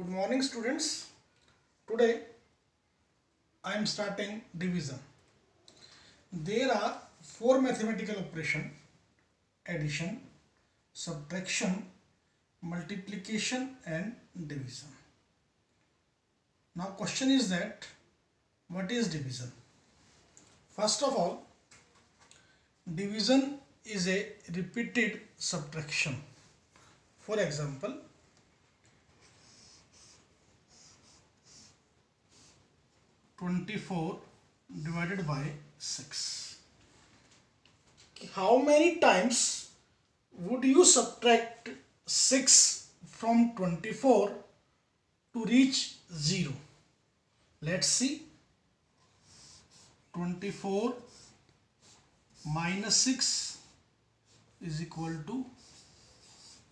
Good morning students. Today I am starting division. There are four mathematical operation addition, subtraction, multiplication and division. Now question is that what is division? First of all division is a repeated subtraction. For example Twenty-four divided by six. How many times would you subtract six from twenty-four to reach zero? Let's see. Twenty-four minus six is equal to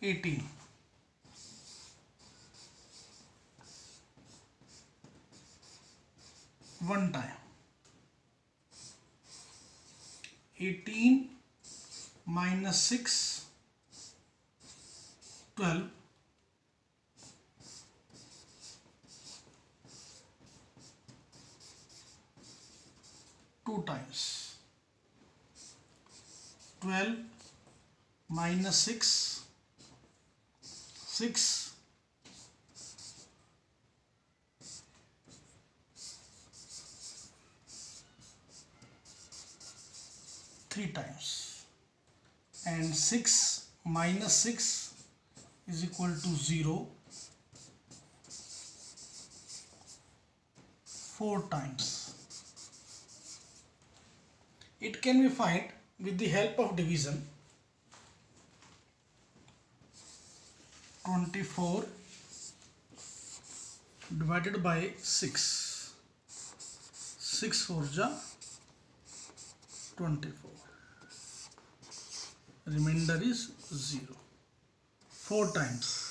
eighteen. One time. Eighteen minus six twelve. Two times twelve minus six. Six. Three times. And 6 minus 6 is equal to 0 four times. It can be find with the help of division. 24 divided by 6 6 4 ja 24 remainder is 0 4 times